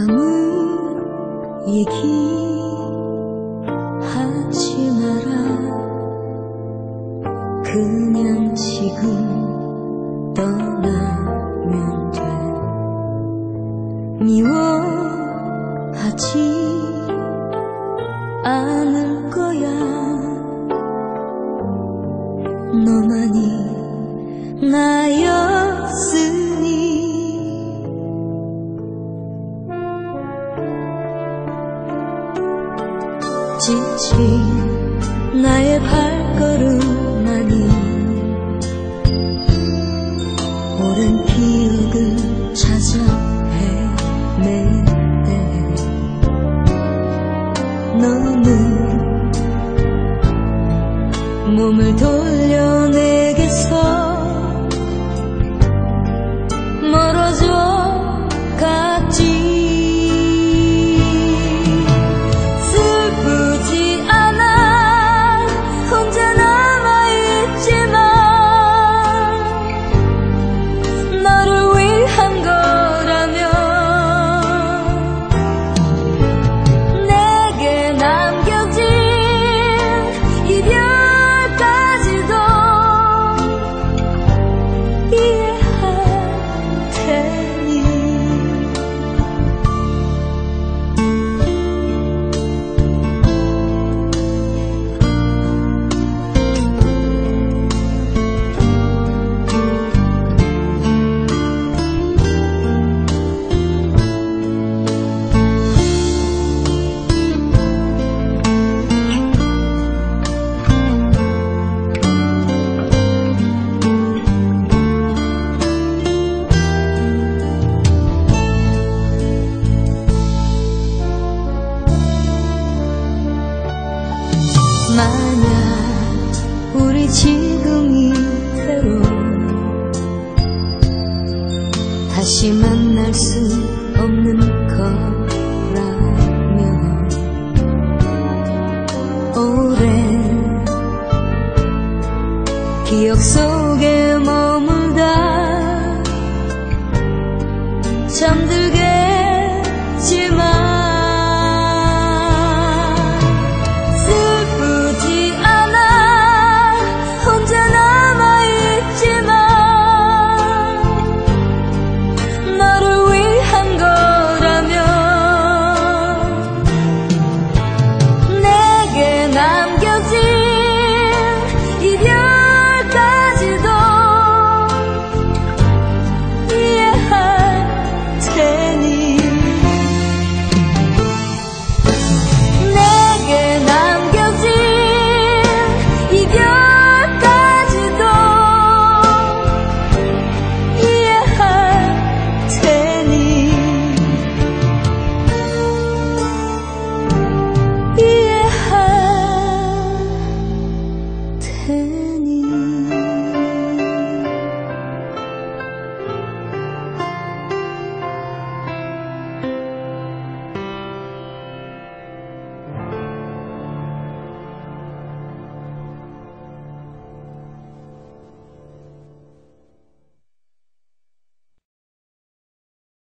아무 얘기 하지 마라. 그냥 지금 떠나면 돼. 미워하지 않을 거야. 너만이 나였으 지친 나의 발걸음만이 오랜 기억을 찾아 헤매때 너는 몸을 돌려 만약 우리 지금 이대로 다시 만날 수 없는 거라면 오랜 기억 속에 머물 此。